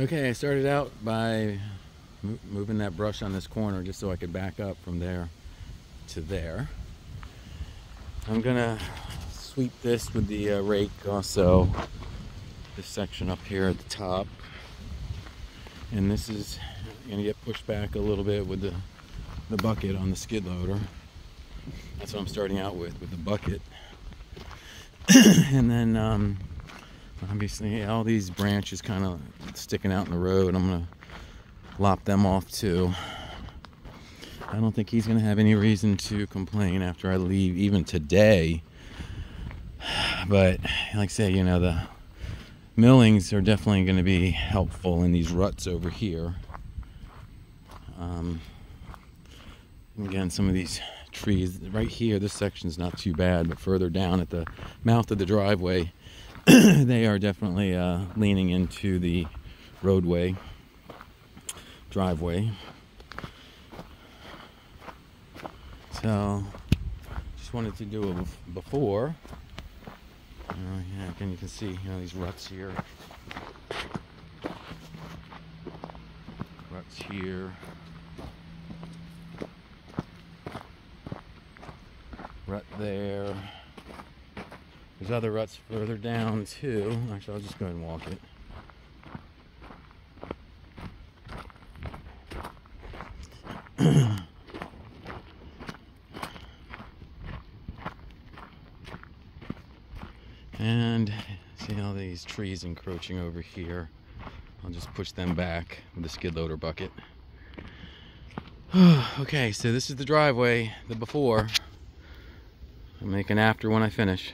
Okay, I started out by mo- moving that brush on this corner just so I could back up from there to there. I'm gonna sweep this with the uh, rake also, this section up here at the top. And this is gonna get pushed back a little bit with the, the bucket on the skid loader. That's what I'm starting out with, with the bucket. and then um, obviously all these branches kind of sticking out in the road. I'm gonna lop them off too. I don't think he's gonna have any reason to complain after I leave, even today. But like I say, you know, the millings are definitely going to be helpful in these ruts over here. Um, again, some of these trees right here, this section's not too bad, but further down at the mouth of the driveway, they are definitely uh, leaning into the roadway, driveway. So, just wanted to do a before. Uh, yeah, again, you can see, you know, these ruts here. Ruts here. Rut there. There's other ruts further down too. Actually, I'll just go ahead and walk it. and see all these trees encroaching over here. I'll just push them back with the skid loader bucket. okay, so this is the driveway, the before. I'll make an after when I finish.